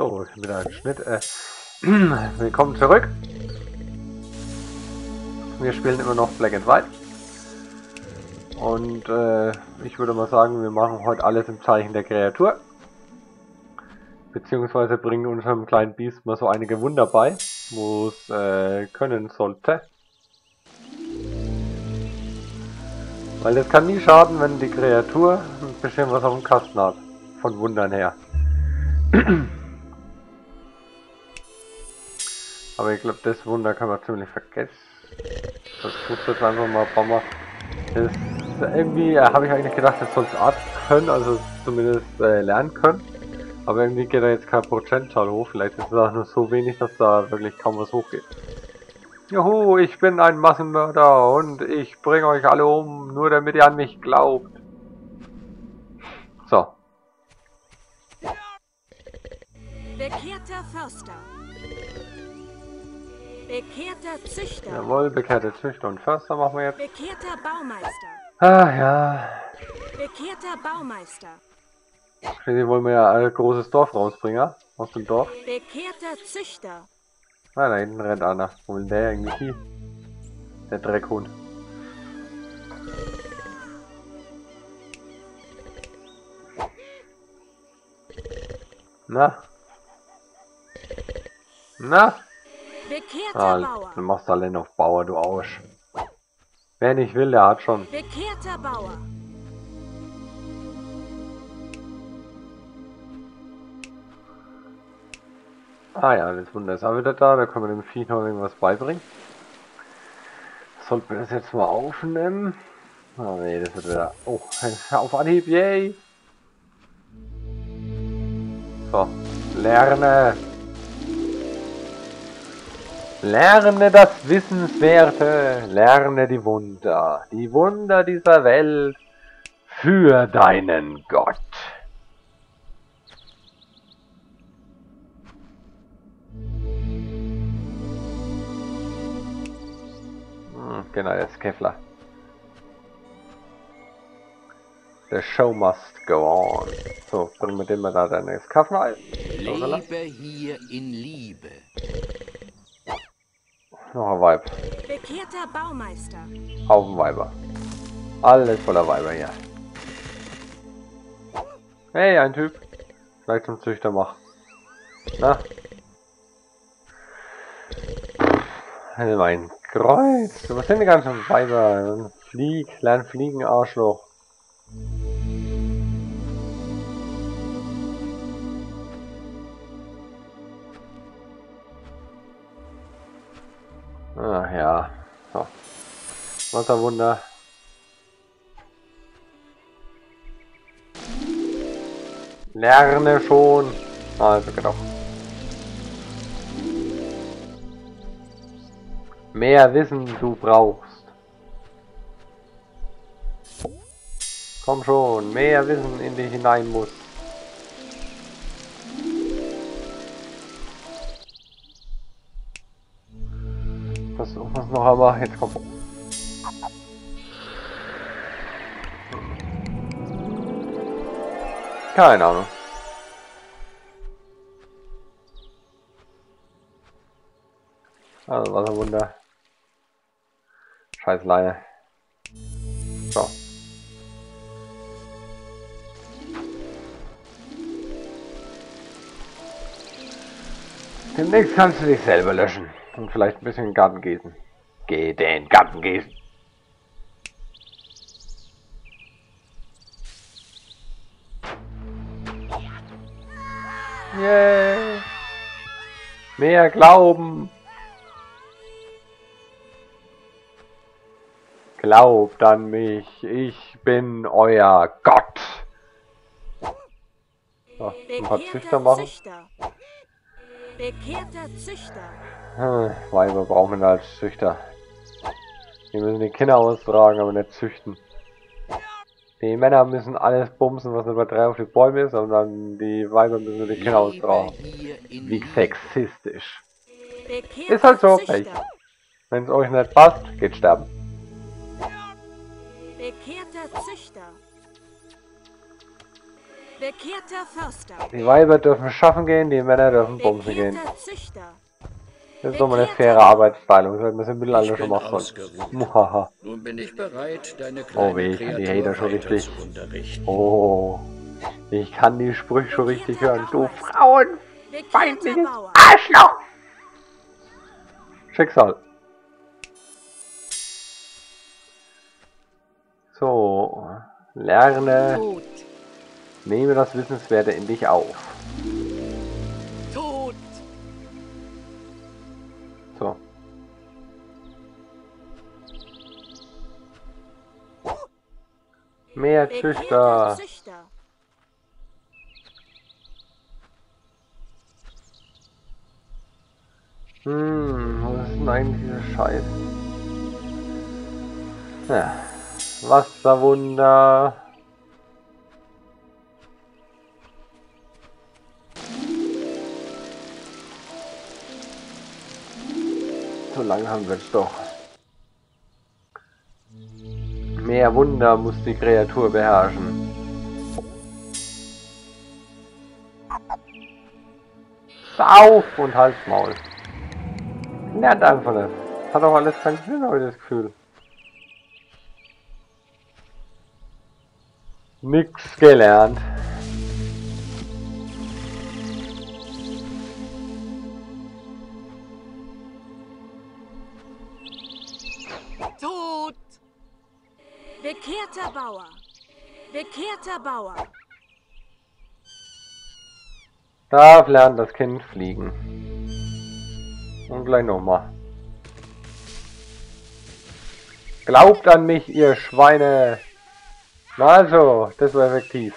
So, wieder ein Schnitt. Äh, willkommen zurück. Wir spielen immer noch Black and White. Und äh, ich würde mal sagen, wir machen heute alles im Zeichen der Kreatur. Beziehungsweise bringen unserem kleinen Biest mal so einige Wunder bei, wo es äh, können sollte. Weil es kann nie schaden, wenn die Kreatur ein bisschen was auf dem Kasten hat. Von Wundern her. Aber ich glaube, das Wunder kann man ziemlich vergessen. Das tut jetzt einfach mal ein Mal. Das irgendwie äh, habe ich eigentlich gedacht, das soll es Art können, also zumindest äh, lernen können. Aber irgendwie geht da jetzt kein Prozentzahl hoch. Vielleicht ist es auch nur so wenig, dass da wirklich kaum was hochgeht. Juhu, ich bin ein Massenmörder und ich bringe euch alle um, nur damit ihr an mich glaubt. So. Bekehrter Förster. Bekehrter Züchter. Jawohl, bekehrter Züchter und Förster machen wir jetzt. Bekehrter Baumeister. Ah ja. Bekehrter Baumeister. Schließlich wollen wir ja ein großes Dorf rausbringen. Aus dem Dorf. Bekehrter Züchter. Ah, da hinten rennt einer. Wo will der irgendwie hin? Der Dreckhund. Na? Na? Bekehrter Ah, Bauer. du machst alle auf Bauer, du Arsch. Wer nicht will, der hat schon. Bekehrter Bauer. Ah ja, das Wunder ist auch wieder da. Da können wir dem Vieh noch irgendwas beibringen. Sollten wir das jetzt mal aufnehmen? Oh nee, das wird wieder... Oh, auf Anhieb, yay! So, lerne! Lerne das Wissenswerte, lerne die Wunder, die Wunder dieser Welt für deinen Gott. Hm, genau, ist Kevlar. The show must go on. So, bringen wir den mal da deine Kaffee ein. So, oder? Lebe hier in Liebe. Noch ein Weib. Bekehrter Baumeister. Haufen Weiber. Alles voller Weiber hier. Hey, ein Typ. Vielleicht zum Züchter mach. Na? Mein Kreuz. Was sind die ganzen Weiber? Flieg, lern fliegen, Arschloch. Was ein Wunder. Lerne schon. Also genau. Mehr Wissen du brauchst. Komm schon, mehr Wissen in dich hinein muss. Wir es noch einmal. Jetzt komm. Keine Ahnung. Also, was ein Wunder. Scheiß Leine. So. Demnächst kannst du dich selber löschen. Und vielleicht ein bisschen Garten gießen. Geh den Garten gießen. Yay. Mehr Glauben. Glaubt an mich, ich bin euer Gott. So, ein paar Züchter machen. Bekehrter Züchter. Hm, Weiber brauchen wir als Züchter. Die müssen die Kinder austragen, aber nicht züchten. Die Männer müssen alles bumsen, was über drei auf die Bäume ist, und dann die Weiber müssen die Kinder austragen. in Wie sexistisch. Ist halt so, Züchter. Wenn es euch nicht passt, geht sterben. Bekehrter Züchter. Bekehrter Förster. Die Weiber dürfen schaffen gehen, die Männer dürfen bumsen gehen. Züchter. Das ist doch mal eine faire Arbeitsteilung. Das hätten wir es im Mittelalter schon machen. Muhaha. Nun bin ich bereit, deine Oh weh, ich kann die Hater schon richtig. Oh. Ich kann die Sprüche schon richtig hören. Du Frauen! Bekehrter Feindliches Bauer. Arschloch! Schicksal. So. Lerne. Nehme das Wissenswerte in dich auf. Mehr Züchter. Züchter. Hm, was ist denn eigentlich dieser Scheiß? Ja. Wasserwunder. So langsam wird's doch. Mehr Wunder muss die Kreatur beherrschen. Sauf und Halsmaul. Maul. Lernt einfach nicht. Hat auch alles keinen Sinn, habe ich das Gefühl. Nix gelernt. Bekehrter Bauer. Darf lernt das Kind fliegen. Und gleich nochmal. Glaubt an mich, ihr Schweine! Also, das war effektiv.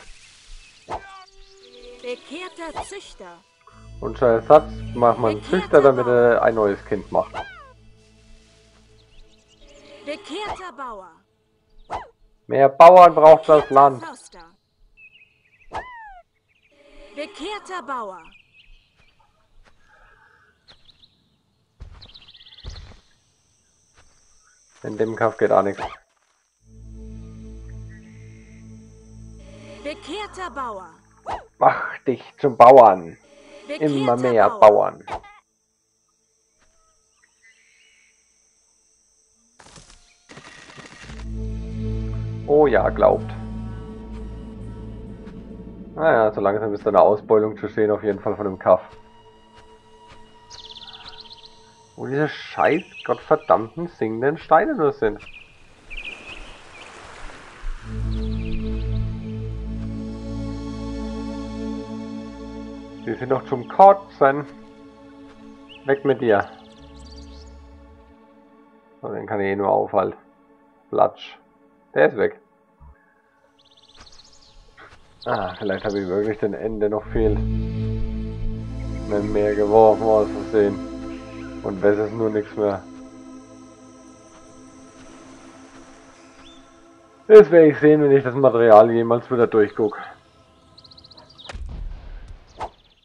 Bekehrter Züchter. Und zur Ersatz macht man einen Züchter, damit er ein neues Kind macht. Bekehrter Bauer. Mehr Bauern braucht das Land. Bekehrter Bauer. In dem Kampf geht auch nichts. Bekehrter Bauer. Mach dich zum Bauern. Bekehrter Immer mehr Bauer. Bauern. Oh ja, glaubt. Naja, so langsam ist eine Ausbeulung zu stehen, auf jeden Fall von dem Kaff. Wo diese scheiß gottverdammten singenden Steine nur sind. Die sind doch zum Kotzen. Weg mit dir. So, den kann ich eh nur aufhalten. Platsch. Der ist weg. Ah, vielleicht habe ich wirklich den Ende noch fehlt. Wenn mehr geworfen aus Versehen. Und besser ist nur nichts mehr. Das werde ich sehen, wenn ich das Material jemals wieder durchgucke.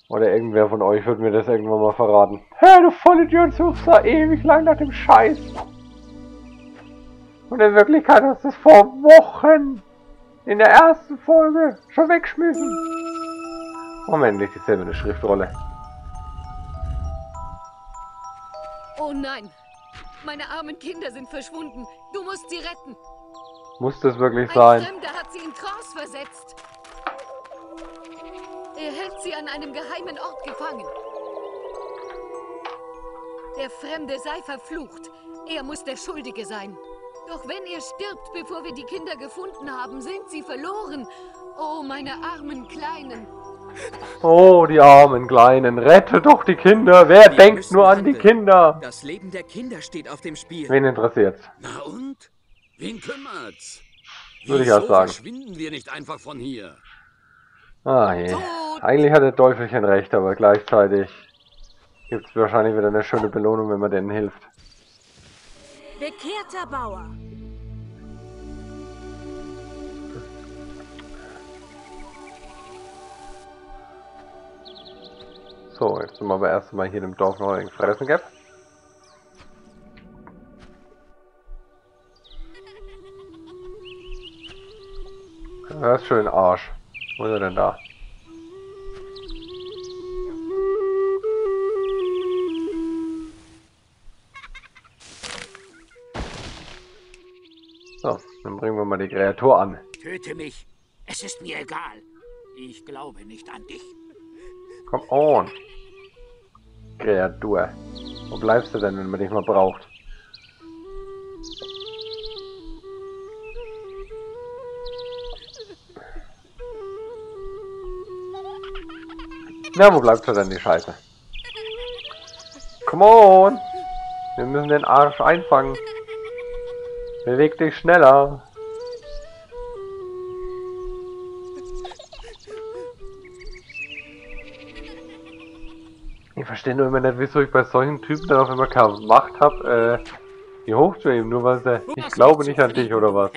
Oder irgendwer von euch wird mir das irgendwann mal verraten. Hä, du Vollidiot, suchst da ewig lang nach dem Scheiß. Und in Wirklichkeit hast du es vor Wochen in der ersten Folge schon weggeschmissen. Moment, nicht dieselbe eine Schriftrolle. Oh nein! Meine armen Kinder sind verschwunden. Du musst sie retten. Muss das wirklich Ein sein? Fremder hat sie in Trance versetzt. Er hält sie an einem geheimen Ort gefangen. Der Fremde sei verflucht. Er muss der Schuldige sein. Doch wenn er stirbt, bevor wir die Kinder gefunden haben, sind sie verloren. Oh, meine armen Kleinen. Oh, die armen Kleinen, rette doch die Kinder. Wer Wir denkt nur an die handeln. Kinder? Das Leben der Kinder steht auf dem Spiel. Wen interessiert's? Na und? Wen kümmert's? Würde ich auch Wieso sagen. verschwinden wir nicht einfach von hier? Ah je. Eigentlich hat der Teufelchen recht, aber gleichzeitig gibt's wahrscheinlich wieder eine schöne Belohnung, wenn man denen hilft. Bekehrter Bauer. So, jetzt sind wir aber erst mal hier im Dorf noch ein Fressen gehabt. Das ist schön Arsch. Wo ist er denn da? So, dann bringen wir mal die Kreatur an. Töte mich. Es ist mir egal. Ich glaube nicht an dich. Komm on. Kreatur. Wo bleibst du denn, wenn man dich mal braucht? Na, wo bleibst du denn, die Scheiße? Come on! Wir müssen den Arsch einfangen. Beweg dich schneller. Ich verstehe nur immer nicht, wieso ich bei solchen Typen dann auch immer keine Macht habe, äh, die hochzuheben, nur weil sie, ich glaube nicht an dich oder was.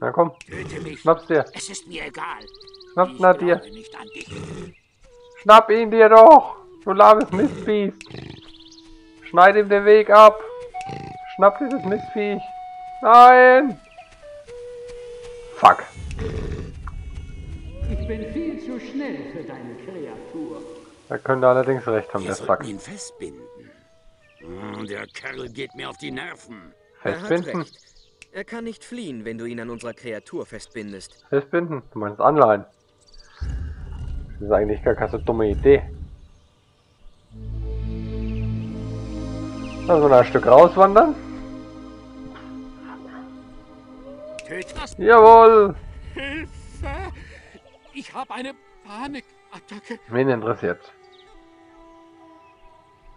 Na komm, schnapp's dir. Es ist mir egal. Schnapp ich na dir. Schnapp ihn dir doch! Du lahmes Mistviech! Schneid ihm den Weg ab! Schnapp dieses Mistviech! Nein! Fuck. Ich bin viel zu schnell für deine Kreatur. Er könnte allerdings recht haben, Wir der Sack. ihn festbinden. Hm, Der Kerl geht mir auf die Nerven. Er hat Festbinden? recht. Er kann nicht fliehen, wenn du ihn an unserer Kreatur festbindest. Festbinden? Du meinst Anleihen? Das ist eigentlich gar keine so dumme Idee. Lass mal ein Stück rauswandern. Das. Jawohl! Hilfe! Ich habe eine Panikattacke. Wen interessiert?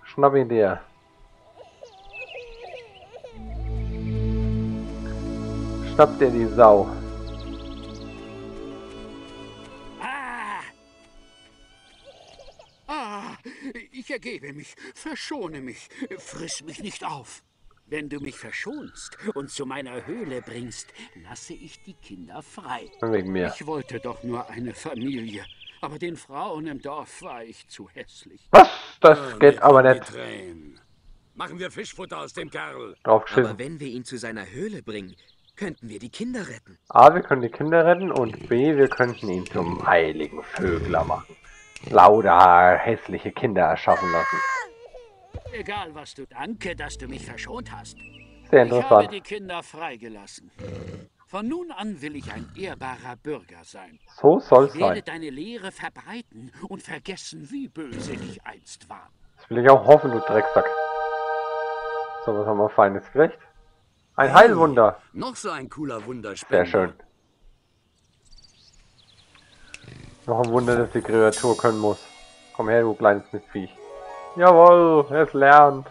Schnapp ihn dir. Schnapp dir die Sau. Ah! Ah! Ich ergebe mich. Verschone mich. Friss mich nicht auf. Wenn du mich verschonst und zu meiner Höhle bringst, lasse ich die Kinder frei. Wegen mir. Ich wollte doch nur eine Familie. Aber den Frauen im Dorf war ich zu hässlich. Was? Das geht aber nicht. Tränen. Machen wir Fischfutter aus dem Kerl. Drauf Aber wenn wir ihn zu seiner Höhle bringen, könnten wir die Kinder retten. A, wir können die Kinder retten und B, wir könnten ihn zum heiligen Vögler machen. Lauter hässliche Kinder erschaffen lassen. Egal was du. Danke, dass du mich verschont hast. Sehr Ich habe interessant. die Kinder freigelassen. Von nun an will ich ein ehrbarer Bürger sein. So soll's Ich werde sein. deine Lehre verbreiten und vergessen, wie böse ich einst war. Das will ich auch hoffen, du Drecksack. So, was haben wir Feines gekriegt? Ein Heilwunder. Noch so ein cooler Wunderspender. Sehr schön. Noch ein Wunder, dass die Kreatur können muss. Komm her, du kleines Mistviech. Jawohl, es lernt.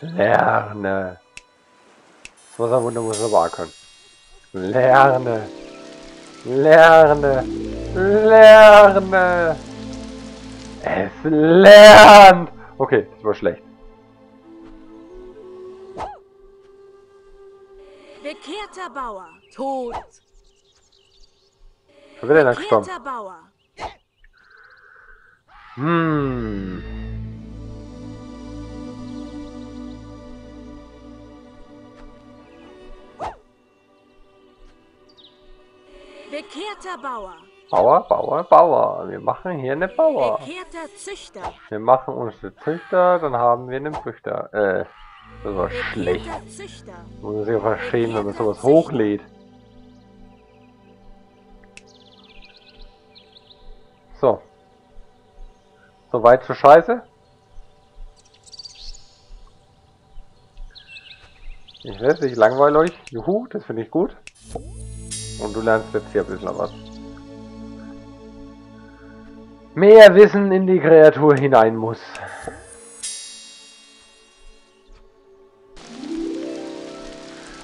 Lerne. Das Wasserwunder muss es aber auch können. Lerne. Lerne. Lerne. Es lernt. Okay, das war schlecht. Bekehrter Bauer. Tot. Schon wieder gestorben. Bekehrter Bauer. Hm. Bekehrter Bauer. Bauer, Bauer, Bauer. Wir machen hier eine Bauer. Bekehrter Züchter. Wir machen unsere Züchter, dann haben wir einen Züchter. Äh, das war schlecht. Züchter. Muss man sich ja verstehen, wenn man sowas hochlädt. So. Soweit zur Scheiße. Ich weiß, ich langweile euch. Juhu, das finde ich gut. Und du lernst jetzt hier ein bisschen was. Mehr Wissen in die Kreatur hinein muss.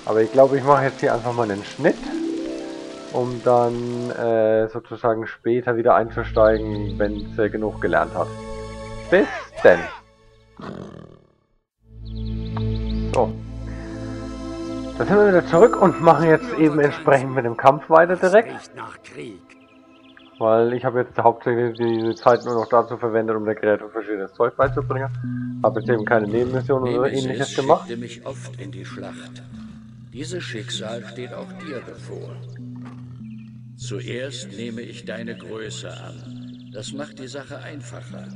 Aber ich glaube, ich mache jetzt hier einfach mal einen Schnitt, um dann äh, sozusagen später wieder einzusteigen, wenn sie genug gelernt hat. Bis denn. So. Da sind wir wieder zurück und machen jetzt eben entsprechend mit dem Kampf weiter direkt. Weil ich habe jetzt hauptsächlich diese Zeit nur noch dazu verwendet, um der Kreatur verschiedenes Zeug beizubringen. Habe jetzt eben keine Nebenmissionen oder ähnliches gemacht. schickte mich oft in die Schlacht. Dieses Schicksal steht auch dir bevor. Zuerst nehme ich deine Größe an. Das macht die Sache einfacher.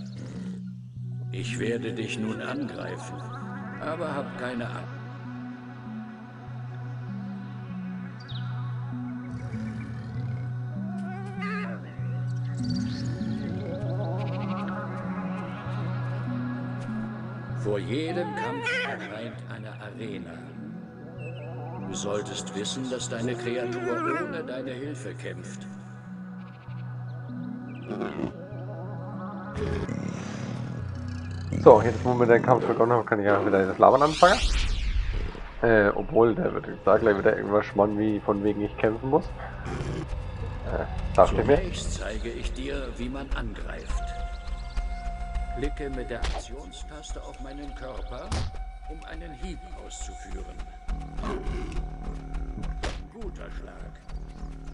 Ich werde dich nun angreifen, aber hab keine Angst. Vor jedem Kampf erscheint eine Arena. Du solltest wissen, dass deine Kreatur ohne deine Hilfe kämpft. So, jetzt wo wir den Kampf begonnen haben, kann ich auch wieder das Labern anfangen. Äh, obwohl, der wird da gleich wieder irgendwas schmonnen, wie von wegen ich kämpfen muss. Äh darf ich mir? Zunächst zeige ich dir, wie man angreift. Klicke mit der Aktionstaste auf meinen Körper, um einen Hieb auszuführen. Guter Schlag.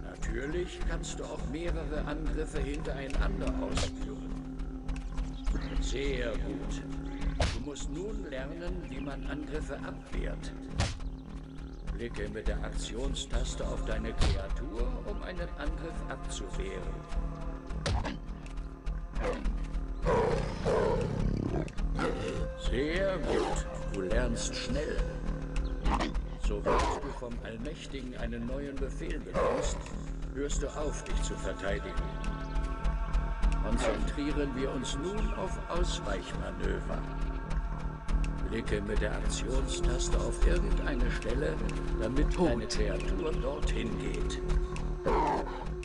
Natürlich kannst du auch mehrere Angriffe hintereinander ausführen. Sehr gut. Du musst nun lernen, wie man Angriffe abwehrt. Klicke mit der Aktionstaste auf deine Kreatur, um einen Angriff abzuwehren. Sehr gut. Du lernst schnell. Sobald du vom Allmächtigen einen neuen Befehl bekommst, hörst du auf, dich zu verteidigen. Konzentrieren wir uns nun auf Ausweichmanöver. Klicke mit der Aktionstaste auf irgendeine Stelle, damit deine Kreatur dorthin geht.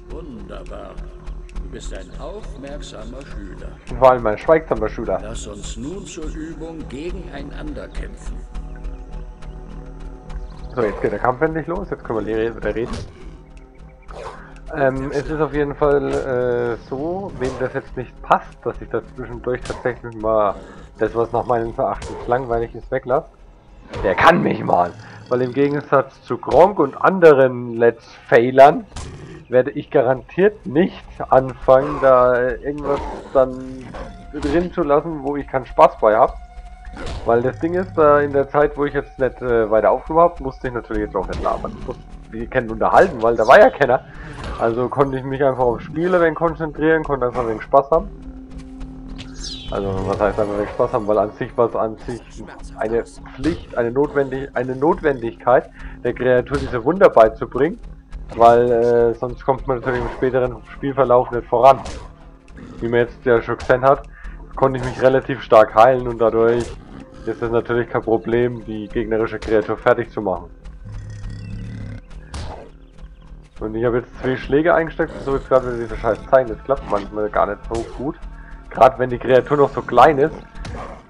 Wunderbar. Du bist ein aufmerksamer Schüler. Vor allem ein schweigsamer Schüler. Lass uns nun zur Übung gegeneinander kämpfen. So, jetzt geht der Kampf endlich los. Jetzt können wir wieder reden. Ähm, es ist auf jeden Fall äh, so, wem das jetzt nicht passt, dass ich da zwischendurch tatsächlich mal das, was nach meinem Erachtens langweilig ist, weglasse. Der kann mich mal. Weil im Gegensatz zu Gronk und anderen Let's Failern werde ich garantiert nicht anfangen, da irgendwas dann drin zu lassen, wo ich keinen Spaß bei habe. Weil das Ding ist, da in der Zeit, wo ich jetzt nicht äh, weiter aufgenommen habe, musste ich natürlich jetzt auch nicht labern. Ich musste die kennen unterhalten, weil da war ja keiner. Also konnte ich mich einfach auf Spiele wenn konzentrieren, konnte einfach ein wenig Spaß haben. Also was heißt einfach ein wenig Spaß haben, weil an sich war es an sich eine Pflicht, eine, Notwendig eine Notwendigkeit, der Kreatur diese Wunder beizubringen, weil äh, sonst kommt man natürlich im späteren Spielverlauf nicht voran. Wie man jetzt ja schon gesehen hat, konnte ich mich relativ stark heilen und dadurch ist es natürlich kein Problem, die gegnerische Kreatur fertig zu machen. Und ich habe jetzt zwei Schläge eingesteckt, so jetzt gerade diese scheiß Zeichen. Das klappt manchmal gar nicht so gut. Gerade wenn die Kreatur noch so klein ist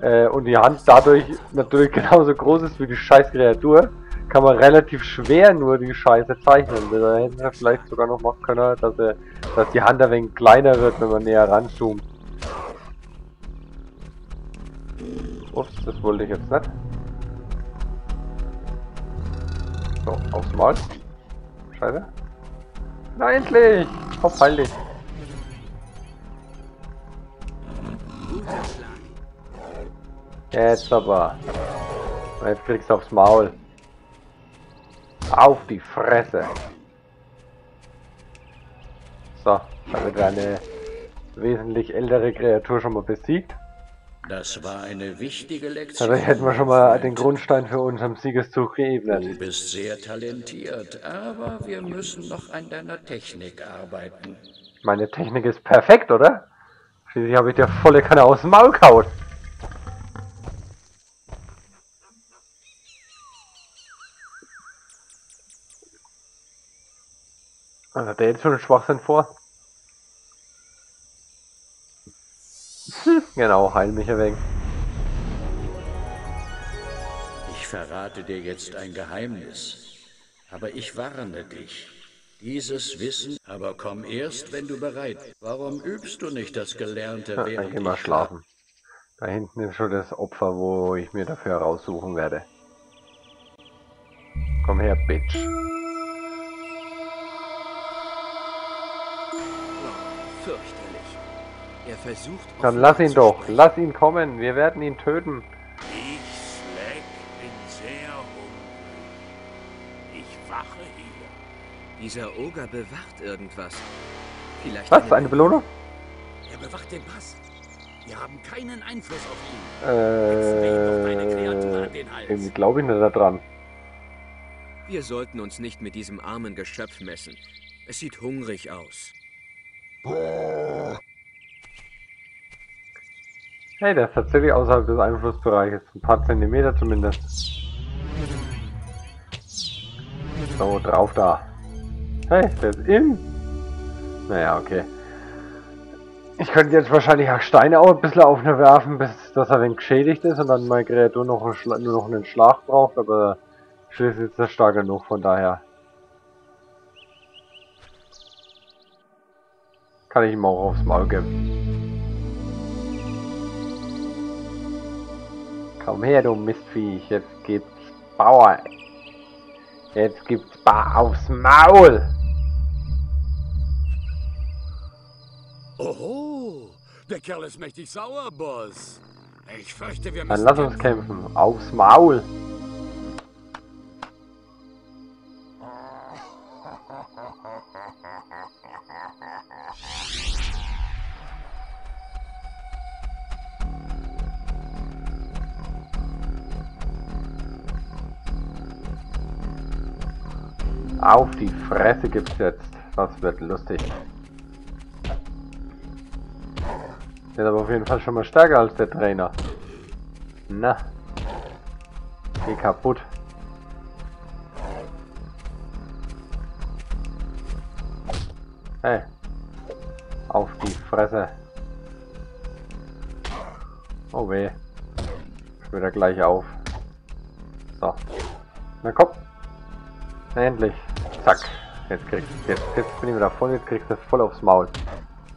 äh, und die Hand dadurch natürlich genauso groß ist wie die scheiß Kreatur, kann man relativ schwer nur die Scheiße zeichnen. Da hätten wir vielleicht sogar noch machen können, dass, er, dass die Hand ein wenig kleiner wird, wenn man näher ranzoomt. Ups, das wollte ich jetzt nicht. So, aufs Mal. Scheiße. Na endlich! Hopp, Jetzt aber. Jetzt kriegst du aufs Maul. Auf die Fresse. So, damit wir eine wesentlich ältere Kreatur schon mal besiegt. Das war eine wichtige Lektion. Dadurch hätten wir schon mal den Grundstein für unseren Siegeszug geebnet. Du bist sehr talentiert, aber wir müssen noch an deiner Technik arbeiten. Meine Technik ist perfekt, oder? Schließlich habe ich dir volle Kanne aus dem Maul kaut. Hat der jetzt schon einen Schwachsinn vor? genau, heil mich ein Ich verrate dir jetzt ein Geheimnis. Aber ich warne dich. Dieses Wissen, aber komm erst, wenn du bereit bist. Warum übst du nicht das Gelernte, ja, während ich geh mal schlafen. Da hinten ist schon das Opfer, wo ich mir dafür raussuchen werde. Komm her, Bitch. Fürchterlich. Er versucht. Dann lass ihn doch, lass ihn kommen, wir werden ihn töten. Dieser Oger bewacht irgendwas. Vielleicht Was? Eine Belohnung? Er bewacht den Pass. Wir haben keinen Einfluss auf ihn. Äh, irgendwie glaube ich nicht daran. Wir sollten uns nicht mit diesem armen Geschöpf messen. Es sieht hungrig aus. Hey, der ist tatsächlich außerhalb des Einflussbereiches. Ein paar Zentimeter zumindest. So, drauf da. Hey, der ist in. Naja, okay. Ich könnte jetzt wahrscheinlich auch Steine auch ein bisschen auf ihn werfen, bis dass er wenig geschädigt ist und dann mein Kreatur noch einen nur noch einen Schlag braucht, aber schließlich ist er stark genug, von daher. Kann ich ihm auch aufs Maul geben. Komm her, du Mistviech, jetzt gibt's Bauer. Jetzt gibt's Bar aufs Maul. Der Kerl ist mächtig sauer, Boss. Ich fürchte, wir Dann müssen lass uns kämpfen. Aufs Maul. Auf die Fresse gibt's jetzt. Das wird lustig. Der ist aber auf jeden Fall schon mal stärker als der Trainer. Na. Geh kaputt. Hey. Auf die Fresse. Oh weh. Ich wieder gleich auf. So. Na komm. Endlich. Zack. Jetzt kriegst jetzt, jetzt bin ich wieder voll, jetzt kriegst du voll aufs Maul.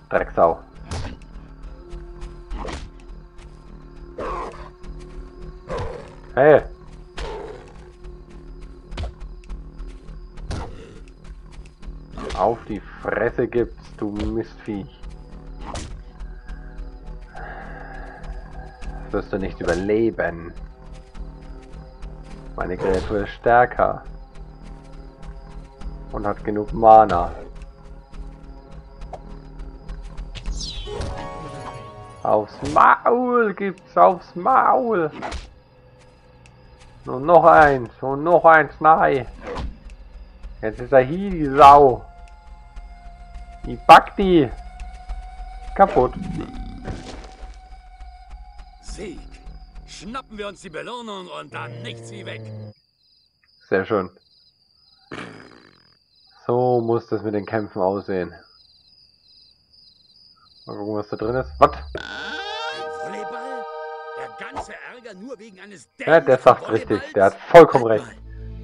Drecksau. Hey! Auf die Fresse gibt's, du Mistviech. Wirst du nicht überleben. Meine Kreatur ist stärker. Und hat genug Mana. Aufs Maul gibt's, aufs Maul. Und noch eins. Und noch eins. Nein. Jetzt ist er hier, die Sau. Ich pack die. Kaputt. Sieg. Schnappen wir uns die Belohnung und dann nichts wie weg. Sehr schön. So muss das mit den Kämpfen aussehen. Mal gucken, was da drin ist. Was? Ein ganze Ärger nur wegen eines Ja, der sagt richtig. Der hat vollkommen recht.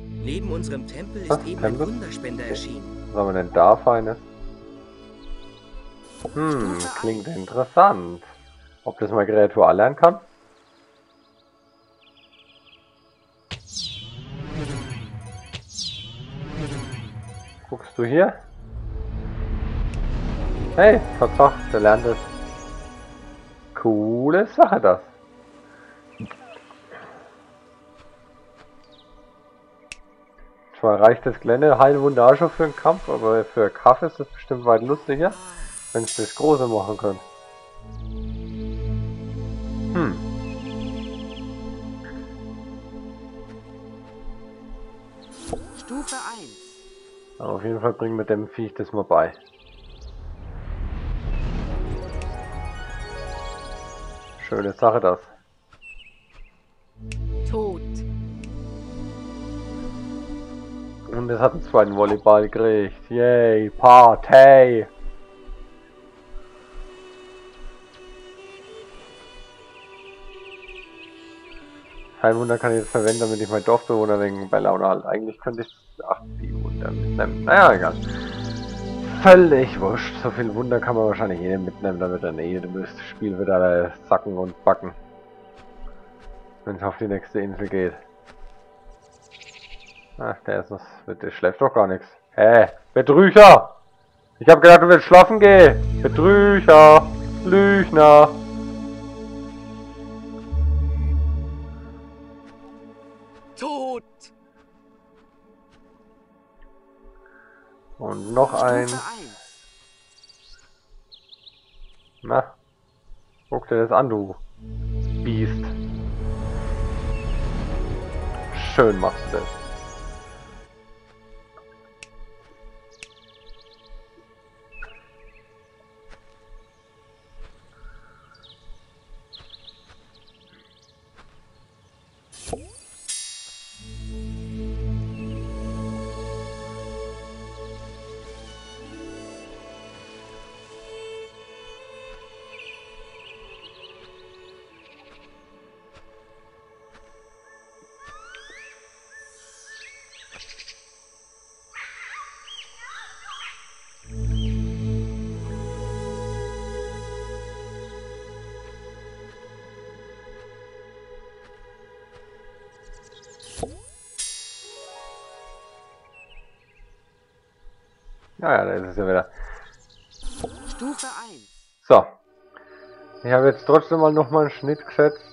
Neben unserem Tempel ist Was? eben ein Tempel? Wunderspender erschienen. Was haben wir denn da Feines? Hm, klingt interessant. Ob das mal Kreatur erlernen kann? Guckst du hier? Hey, Tatsache, der lernt es. Coole Sache das. Zwar reicht das kleine auch schon für den Kampf, aber für Kaffee ist das bestimmt weit lustiger, wenn ich das große machen kann. Hm. Stufe 1. Aber auf jeden Fall bringen wir dem Viech das mal bei. Schöne Sache das. Und es hat einen zweiten Volleyball gekriegt. Yay, Party! Kein Wunder kann ich jetzt verwenden, damit ich meinen Dorfbewohner wegen bei Laune halte. Eigentlich könnte ich... Ach, die Wunder mitnehmen. Naja, egal. Völlig wurscht. So viel Wunder kann man wahrscheinlich eh mitnehmen, damit dann das Spiel wieder sacken und backen. Wenn es auf die nächste Insel geht. Ach, der ist noch, der schläft doch gar nichts. Hä? Betrüger! Ich hab gedacht, du willst schlafen gehen. Betrüger! Lügner! Tot. Und noch ein. Stufe 1. Na? Guck dir das an, du Biest. Schön machst du das. Naja, da ist es ja wieder. Stufe 1. So. Ich habe jetzt trotzdem mal nochmal einen Schnitt gesetzt.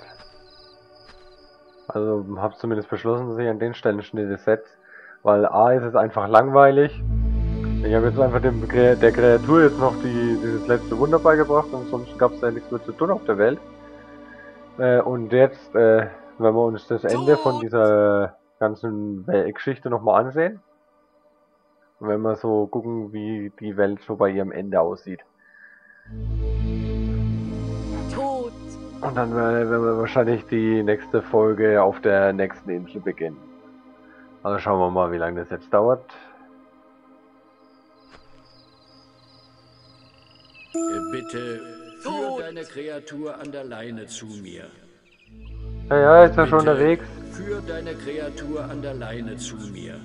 Also habe zumindest beschlossen, dass ich an den Stellen Schnitte setze. Weil A ist es einfach langweilig. Ich habe jetzt einfach dem, der Kreatur jetzt noch die, dieses letzte Wunder beigebracht. Ansonsten gab es ja nichts mehr zu tun auf der Welt. Äh, und jetzt, äh, wenn wir uns das Ende von dieser ganzen Geschichte nochmal ansehen. Wenn wir so gucken, wie die Welt so bei ihrem Ende aussieht. Tod. Und dann werden wir wahrscheinlich die nächste Folge auf der nächsten Insel beginnen. Also schauen wir mal, wie lange das jetzt dauert. Äh, Bitte führ deine Kreatur an der Leine zu mir. Ja, ja, ist ja schon unterwegs. Führ deine Kreatur an der Leine zu mir.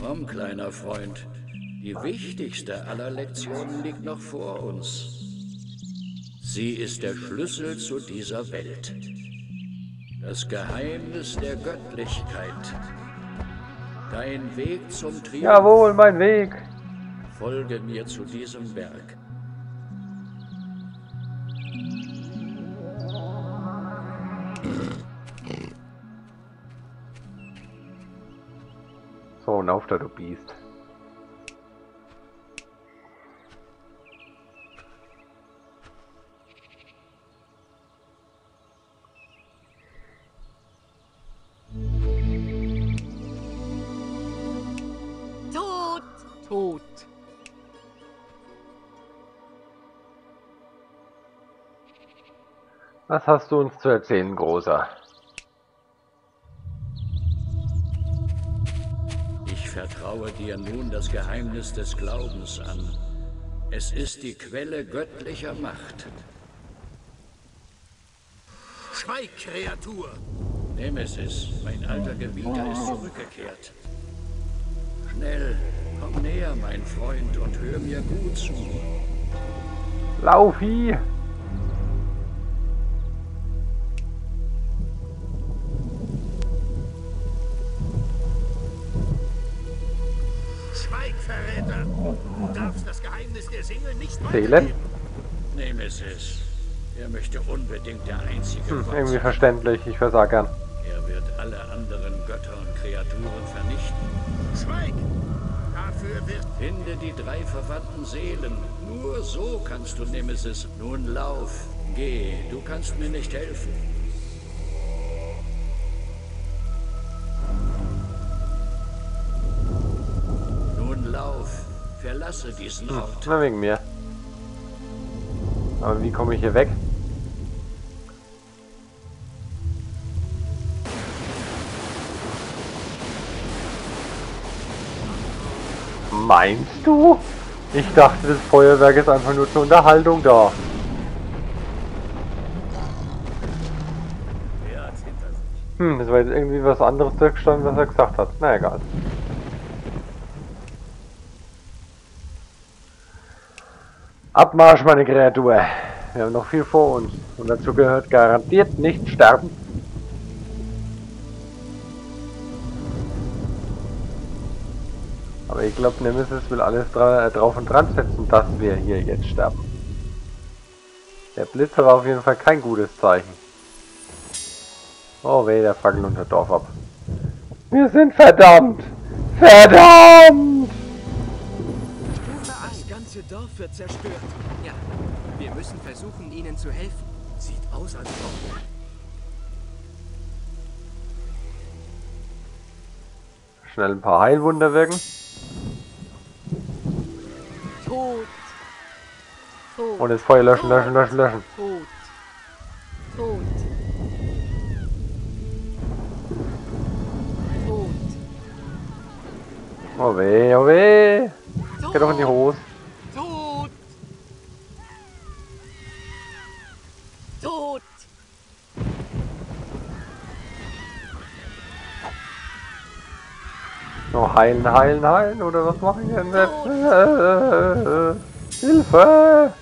Komm, kleiner Freund. Die wichtigste aller Lektionen liegt noch vor uns. Sie ist der Schlüssel zu dieser Welt. Das Geheimnis der Göttlichkeit. Dein Weg zum Triumph. Jawohl, mein Weg. Folge mir zu diesem Berg. Und auf da, du Biest. Tod. Tod. Was hast du uns zu erzählen, Großer? Vertraue dir nun das Geheimnis des Glaubens an. Es ist die Quelle göttlicher Macht. Schweig, Kreatur! Nemesis, mein alter Gebieter, ist zurückgekehrt. Schnell, komm näher, mein Freund, und hör mir gut zu. Laufi! Nicht Seelen? Nemesis, er möchte unbedingt der einzige Hm, irgendwie sein. verständlich, ich versag gern. Er wird alle anderen Götter und Kreaturen vernichten. Schweig! Dafür wird Finde die drei verwandten Seelen. Nur so kannst du Nemesis. Nun lauf, geh, du kannst mir nicht helfen. Verlasse diesen Ort. Na, wegen mir. Aber wie komme ich hier weg? Meinst du? Ich dachte, das Feuerwerk ist einfach nur zur Unterhaltung da. Hm, das war jetzt irgendwie was anderes durchgestanden, was er gesagt hat. Na egal. Abmarsch, meine Kreatur. Wir haben noch viel vor uns. Und dazu gehört garantiert nicht sterben. Aber ich glaube, Nemesis will alles dra äh, drauf und dran setzen, dass wir hier jetzt sterben. Der Blitz war auf jeden Fall kein gutes Zeichen. Oh weh, der fackelt unser Dorf ab. Wir sind verdammt! Verdammt! Wird zerstört. Ja, wir müssen versuchen, ihnen zu helfen. Sieht aus, als ob... Schnell ein paar Heilwunder wirken. Tod. Tod. Und das Feuer löschen, löschen, löschen, löschen. Tod. Tod. Tod. Oh weh, oh weh. Geh doch in die Hose. Tod. Tod. Oh, heilen, heilen, heilen, oder was mache ich denn jetzt? Äh, Hilfe!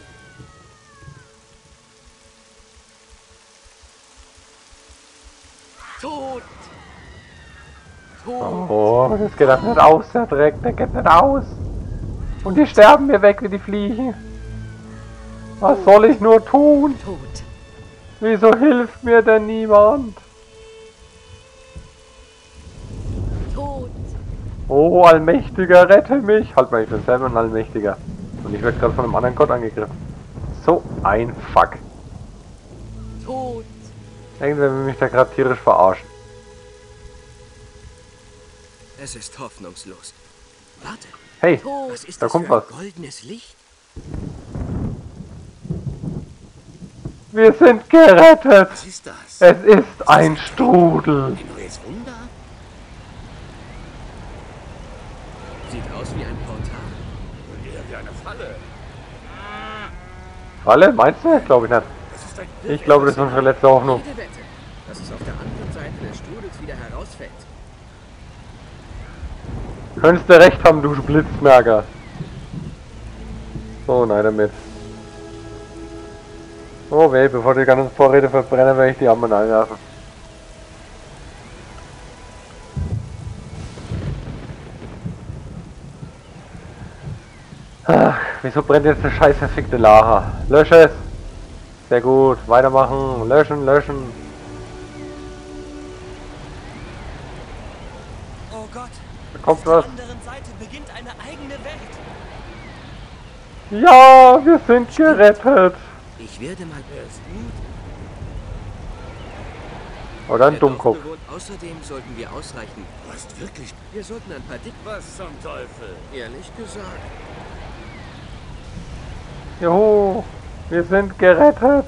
Tot! Tot! Oh, das geht doch nicht aus, der Dreck, der geht nicht aus. Und die sterben mir weg wie die Fliegen. Was soll ich nur tun? Wieso hilft mir denn niemand? Oh, Allmächtiger, rette mich! Halt mal, ich bin selber ein Allmächtiger. Und ich werde gerade von einem anderen Gott angegriffen. So ein Fuck. Tot! Irgendwer will mich da gerade tierisch verarschen. Es ist hoffnungslos. Warte, Hey, was ist da das kommt für ein was. goldenes Licht? Wir sind gerettet! Was ist das? Es ist ein Strudel! Ein neues Wunder? Sieht aus wie ein Portal. Eher wie eine Falle. Falle? Meinst du? Glaube ich nicht. Ich glaube, das ist unsere letzte Hoffnung. Dass es auf der anderen Seite des Strudels wieder herausfällt. Könntest du recht haben, du Blitzmerker. So, nein damit. Oh weh, bevor die ganzen Vorräte verbrennen, werde ich die Ammen einwerfen. Ach, wieso brennt jetzt der scheiß verfickte Lara? Lösche es! Sehr gut, weitermachen, löschen, löschen. Oh Gott, Da kommt auf der was. anderen Seite beginnt eine eigene Welt. Ja, wir sind gerettet. Ich werde mal erst Oder ein Dummkopf. bewohnt. Außerdem sollten wir ausreichen. Hast wirklich... Wir sollten ein paar Dick... Was zum Teufel? Ehrlich gesagt. Juhu, wir sind gerettet.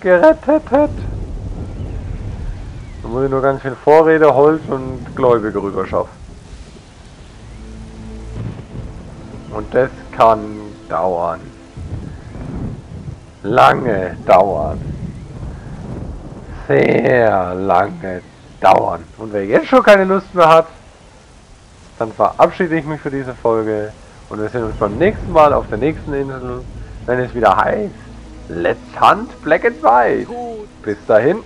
Gerettet. Da muss ich nur ganz viel Vorräte, Holz und Gläubige rüber schaffen. Und das kann dauern. Lange dauern. Sehr lange dauern. Und wer jetzt schon keine Lust mehr hat, dann verabschiede ich mich für diese Folge. Und wir sehen uns beim nächsten Mal auf der nächsten Insel, wenn es wieder heißt Let's Hunt Black and White. Bis dahin,